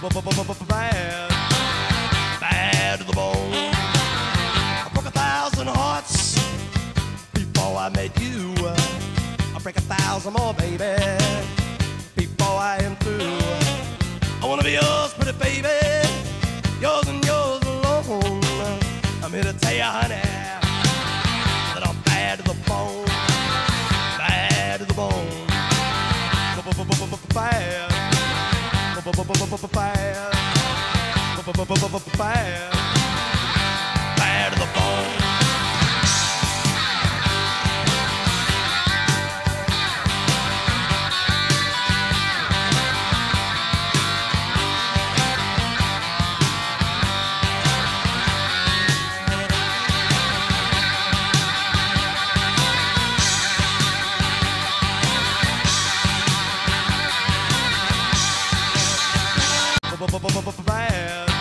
bad, bad to the bone. I broke a thousand hearts before I met you. I break a thousand more, baby, before I am through. I wanna be yours, pretty baby, yours and yours alone. I'm here to tell you, honey, that I'm bad to the bone, bad to the bone, bad, bad, bad,